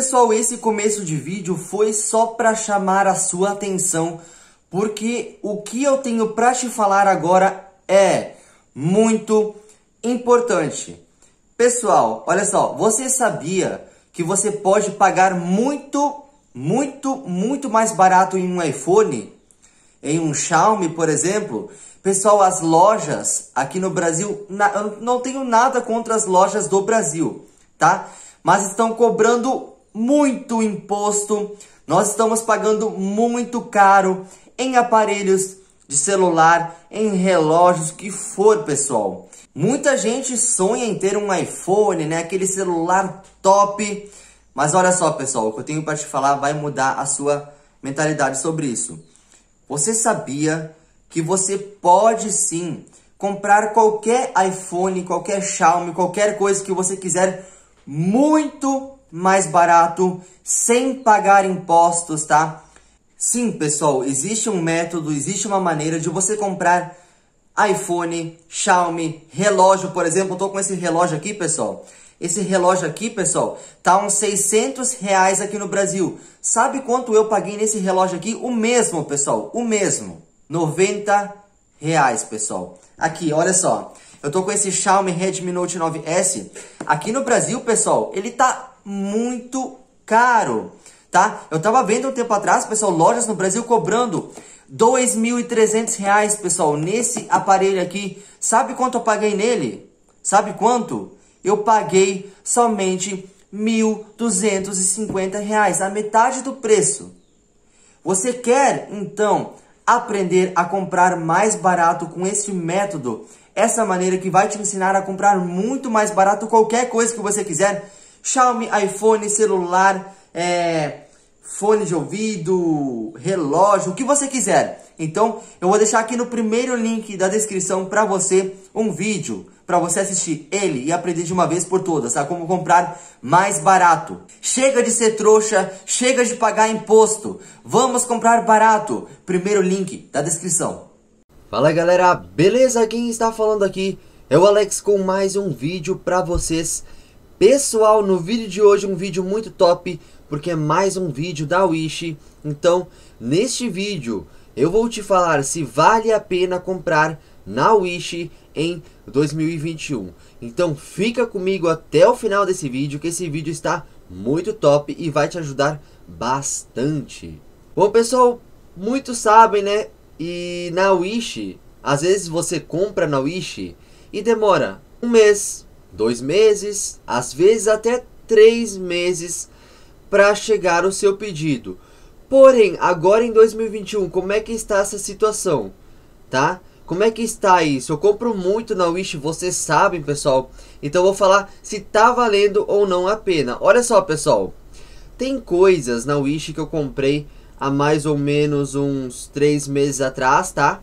pessoal, esse começo de vídeo foi só para chamar a sua atenção, porque o que eu tenho para te falar agora é muito importante. Pessoal, olha só, você sabia que você pode pagar muito, muito, muito mais barato em um iPhone? Em um Xiaomi, por exemplo? Pessoal, as lojas aqui no Brasil, eu não tenho nada contra as lojas do Brasil, tá? Mas estão cobrando muito imposto, nós estamos pagando muito caro em aparelhos de celular, em relógios, que for, pessoal. Muita gente sonha em ter um iPhone, né? Aquele celular top. Mas olha só, pessoal, o que eu tenho para te falar vai mudar a sua mentalidade sobre isso. Você sabia que você pode sim comprar qualquer iPhone, qualquer Xiaomi, qualquer coisa que você quiser muito mais barato, sem pagar impostos, tá? Sim, pessoal, existe um método, existe uma maneira de você comprar iPhone, Xiaomi, relógio, por exemplo, eu tô com esse relógio aqui, pessoal. Esse relógio aqui, pessoal, tá uns 600 reais aqui no Brasil. Sabe quanto eu paguei nesse relógio aqui? O mesmo, pessoal, o mesmo. 90 reais, pessoal. Aqui, olha só. Eu tô com esse Xiaomi Redmi Note 9S. Aqui no Brasil, pessoal, ele tá muito caro, tá? Eu tava vendo um tempo atrás, pessoal, lojas no Brasil cobrando R$ 2.300, pessoal, nesse aparelho aqui. Sabe quanto eu paguei nele? Sabe quanto? Eu paguei somente R$ 1.250, a metade do preço. Você quer, então, aprender a comprar mais barato com esse método? Essa maneira que vai te ensinar a comprar muito mais barato qualquer coisa que você quiser? Xiaomi, iPhone, celular, é, fone de ouvido, relógio, o que você quiser. Então, eu vou deixar aqui no primeiro link da descrição para você um vídeo para você assistir ele e aprender de uma vez por todas, tá? Como comprar mais barato. Chega de ser trouxa, chega de pagar imposto. Vamos comprar barato. Primeiro link da descrição. Fala galera, beleza? Quem está falando aqui é o Alex com mais um vídeo para vocês. Pessoal, no vídeo de hoje um vídeo muito top, porque é mais um vídeo da Wish. Então, neste vídeo, eu vou te falar se vale a pena comprar na Wish em 2021. Então fica comigo até o final desse vídeo, que esse vídeo está muito top e vai te ajudar bastante. Bom pessoal, muitos sabem né, e na Wish, às vezes você compra na Wish e demora um mês, dois meses, às vezes até três meses para chegar o seu pedido. Porém, agora em 2021, como é que está essa situação? Tá? Como é que está isso? Eu compro muito na Wish, vocês sabem, pessoal. Então vou falar se tá valendo ou não a pena. Olha só, pessoal. Tem coisas na Wish que eu comprei há mais ou menos uns 3 meses atrás, tá?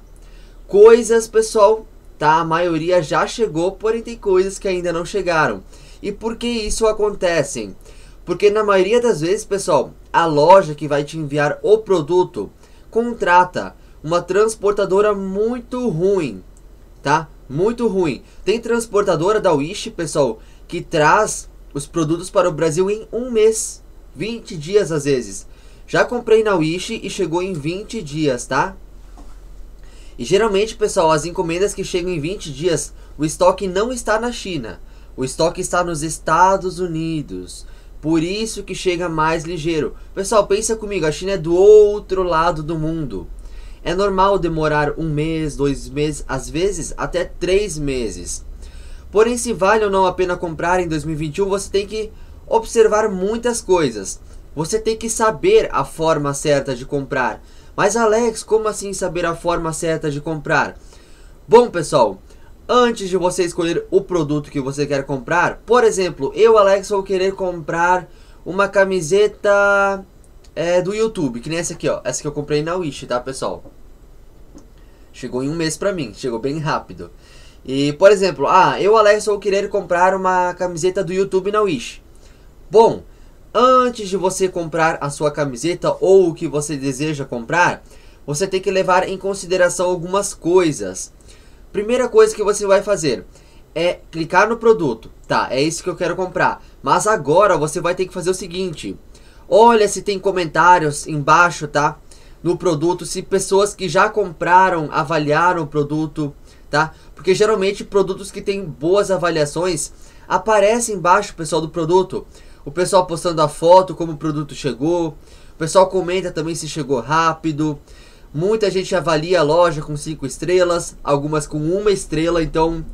Coisas, pessoal, tá? A maioria já chegou, porém tem coisas que ainda não chegaram. E por que isso acontece? Porque na maioria das vezes, pessoal, a loja que vai te enviar o produto contrata uma transportadora muito ruim, tá? Muito ruim. Tem transportadora da Wish, pessoal, que traz os produtos para o Brasil em um mês, 20 dias às vezes. Já comprei na Wish e chegou em 20 dias, tá? E geralmente, pessoal, as encomendas que chegam em 20 dias, o estoque não está na China. O estoque está nos Estados Unidos. Por isso que chega mais ligeiro. Pessoal, pensa comigo, a China é do outro lado do mundo. É normal demorar um mês, dois meses, às vezes até três meses. Porém, se vale ou não a pena comprar em 2021, você tem que observar muitas coisas. Você tem que saber a forma certa de comprar. Mas Alex, como assim saber a forma certa de comprar? Bom, pessoal, antes de você escolher o produto que você quer comprar, por exemplo, eu, Alex, vou querer comprar uma camiseta é, do YouTube, que nem essa aqui, ó. Essa que eu comprei na Wish, tá, pessoal? Chegou em um mês pra mim, chegou bem rápido. E, por exemplo, ah, eu, Alex, vou querer comprar uma camiseta do YouTube na Wish. Bom, antes de você comprar a sua camiseta ou o que você deseja comprar, você tem que levar em consideração algumas coisas. Primeira coisa que você vai fazer é clicar no produto. Tá, é isso que eu quero comprar. Mas agora você vai ter que fazer o seguinte: olha se tem comentários embaixo, tá? No produto, se pessoas que já compraram avaliaram o produto, tá? Porque geralmente produtos que têm boas avaliações aparecem embaixo, pessoal, do produto. O pessoal postando a foto, como o produto chegou. O pessoal comenta também se chegou rápido. Muita gente avalia a loja com 5 estrelas, algumas com uma estrela, então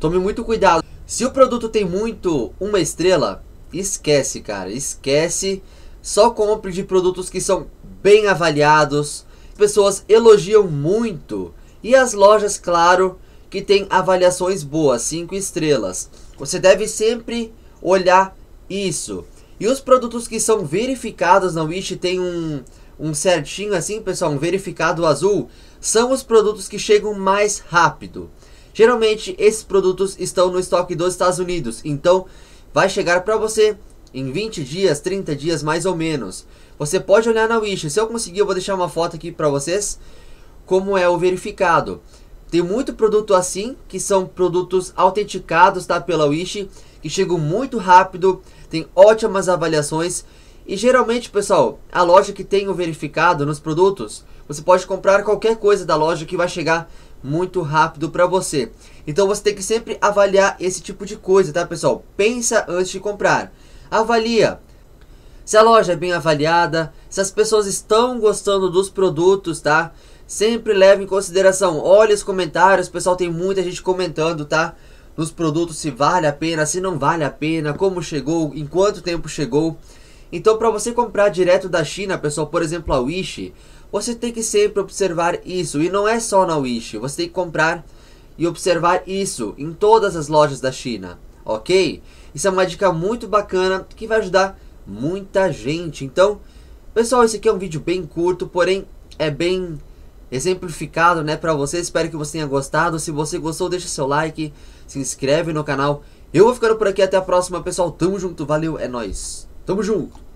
tome muito cuidado. Se o produto tem muito uma estrela, esquece, cara, esquece. Só compre de produtos que são bem avaliados. Pessoas elogiam muito. E as lojas, claro, que tem avaliações boas, 5 estrelas. Você deve sempre olhar isso. E os produtos que são verificados na Wish tem um, um certinho assim, pessoal, um verificado azul, são os produtos que chegam mais rápido. Geralmente esses produtos estão no estoque dos Estados Unidos, então vai chegar para você em 20 dias, 30 dias mais ou menos. Você pode olhar na Wish, se eu conseguir eu vou deixar uma foto aqui para vocês como é o verificado. Tem muito produto assim, que são produtos autenticados tá, pela Wish, que chegam muito rápido, tem ótimas avaliações. E geralmente, pessoal, a loja que tem o verificado nos produtos, você pode comprar qualquer coisa da loja que vai chegar muito rápido para você. Então você tem que sempre avaliar esse tipo de coisa, tá, pessoal? Pensa antes de comprar. Avalia se a loja é bem avaliada, se as pessoas estão gostando dos produtos, tá? Sempre leve em consideração. Olha os comentários, pessoal, tem muita gente comentando, tá? Nos produtos se vale a pena, se não vale a pena, como chegou, em quanto tempo chegou. Então, para você comprar direto da China, pessoal, por exemplo, a Wish, você tem que sempre observar isso. E não é só na Wish, você tem que comprar e observar isso em todas as lojas da China, ok? Isso é uma dica muito bacana que vai ajudar muita gente. Então, pessoal, esse aqui é um vídeo bem curto, porém é bem exemplificado, né, para você. Espero que você tenha gostado. Se você gostou, deixa seu like, se inscreve no canal. Eu vou ficando por aqui até a próxima, pessoal. Tamo junto, valeu, é nóis. Tamo junto.